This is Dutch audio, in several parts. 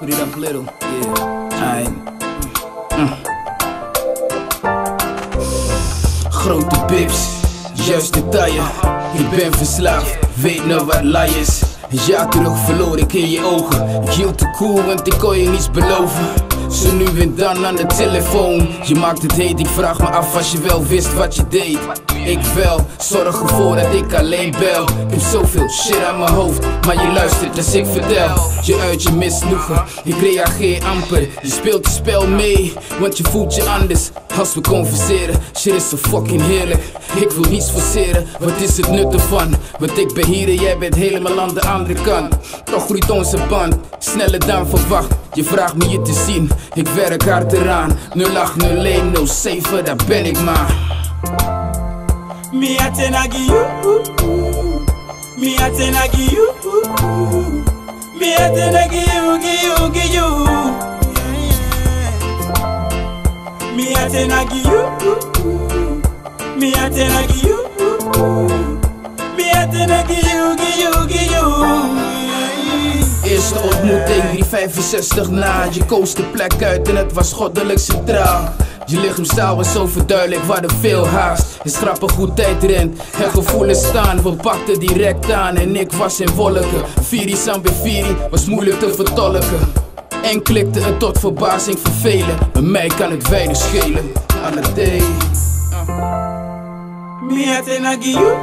Put it up little. Yeah. Mm. Grote bips, juist de taille. Ik ben verslaafd, weet nou wat laai is. Een jaar terug verloor ik in je ogen. Ik hield te cool, want ik kon je niets beloven. Zo nu en dan aan de telefoon. Je maakt het heet, ik vraag me af als je wel wist wat je deed. Ik wel, zorg ervoor dat ik alleen bel. Ik heb zoveel shit aan mijn hoofd, maar je luistert als ik vertel. Je uit je misnoegen, ik reageer amper. Je speelt het spel mee, want je voelt je anders. Als we converseren, shit is zo fucking heerlijk. Ik wil niets forceren, wat is het nut ervan? Want ik ben hier en jij bent helemaal aan de andere kant. Toch groeit onze band, sneller dan verwacht. Je vraagt me je te zien, ik werk hard eraan. 0801 07, daar ben ik maar. Me a tenagi you, me a tenagi you, me a tenagi you, gi you, gi you. Me a tenagi you, me a tenagi you, me a tenagi you, gi you, gi you. Eerste ontmoeting, 365 na. Je koos de plek uit en het was goddelijk centraal. Je lichaamstaal was zo verduidelijk, we hadden veel haast. Is grappig hoe tijd rent en gevoelens staan. We pakten direct aan en ik was in wolken. Viri Sambefiri was moeilijk te vertolken. En klikte het tot verbazing vervelen. Bij mij kan het weinig schelen. Aan het day. Me a tenagi you,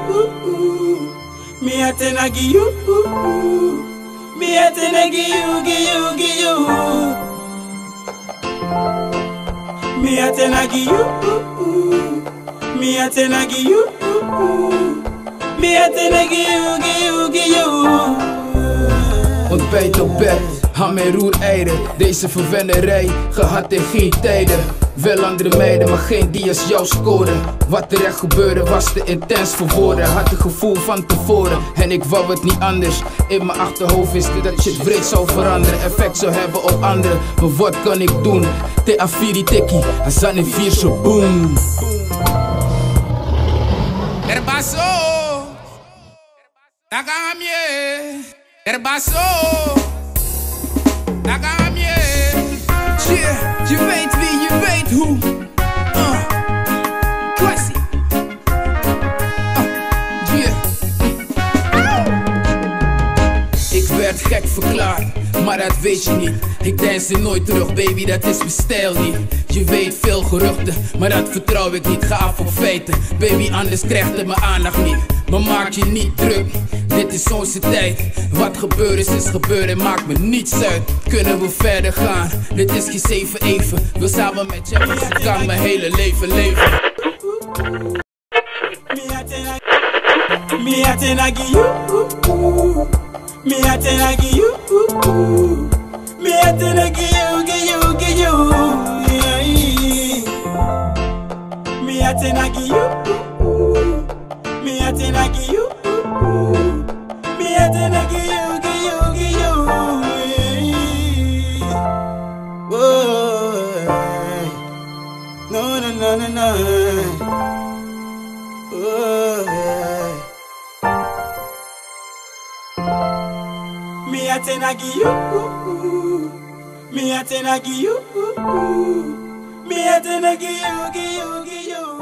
me a tenagi you, me a tenagi you, you, you. Me a tenagi you, me a tenagi you, me a tenagi you, gi you, gi you. Ontbijt op bed, ham en roereieren. Deze verwennerij, gehad in geen tijden. Wel andere meiden, maar geen die als jou scoren. Wat er echt gebeurde was te intens voor woorden. Had een gevoel van tevoren en ik wou het niet anders. In mijn achterhoofd wist ik dat shit breed zou veranderen. Effect zou hebben op anderen. Maar wat kan ik doen? Te afiri teki, azan in vier zo boom. Herbaso, Tagamie, Tagamie. Yeah, je weet wie, je weet hoe. Uh. Yeah. Ik werd gek verklaard, maar dat weet je niet. Ik dans er nooit terug, baby, dat is mijn stijl niet. Je weet veel geruchten, maar dat vertrouw ik niet. Ga af op feiten, baby, anders krijgt het mijn aandacht niet. Maar maak je niet druk, dit is onze tijd. Wat gebeurd is, is gebeurd en maakt me niets uit. Kunnen we verder gaan? Dit is geen zeven even. Wil samen met je, dus ik kan mijn hele leven leven. Me a tenagi, me a tenagi you, me a tenagi you, me a tenagi you, you. No, no, no, no, no. Oh, yeah. Me a tenagi you, me a tenagi you, me a tenagi you, gi you, gi you.